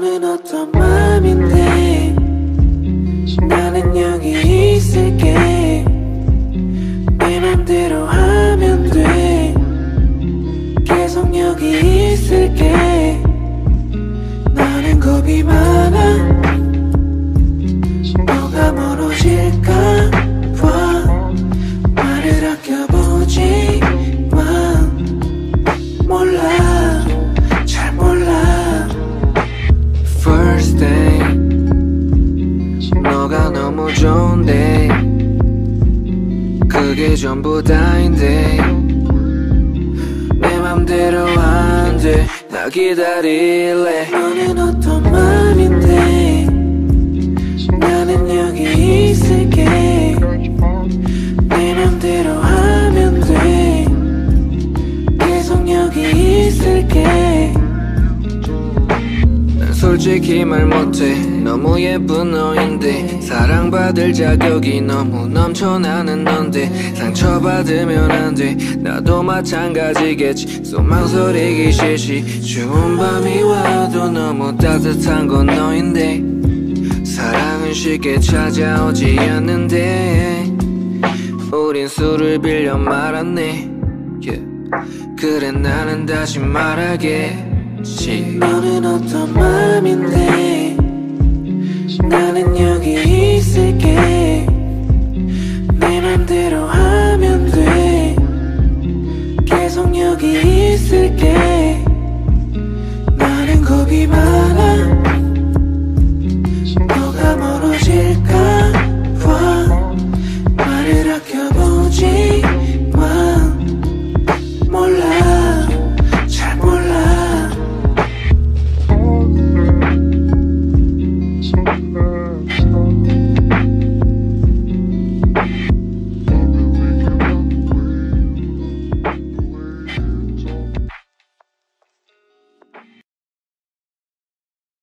너는 어떤 맘인데? 나는 여기 있을게. 내 맘대로 하면 돼. 계속 여기 있을게. 너는 겁이 많아. 뭐가 멀어질까 너가 너무 좋은데 그게 전부 다인데 내 맘대로 안돼 나 기다릴래. 너는 어떤 맘인데? 나는 여기 있을게. 내 맘대로 하면 돼. 계속 여기 있을게. 난 솔직히 말 못해. 너무 예쁜 너인데 사랑받을 자격이 너무 넘쳐나는 넌데 상처받으면 안돼. 나도 마찬가지겠지. 소망설이기 싫지. 추운 밤이 와도 너무 따뜻한 건 너인데 사랑은 쉽게 찾아오지 않는데 우린 술을 빌려 말았네. 그래 나는 다시 말하겠 시. 너는 어떤 마음인데 나는 여기 있을게. 내 맘대로 하면 돼. 계속 여기 있을게. 나는 겁이 많아.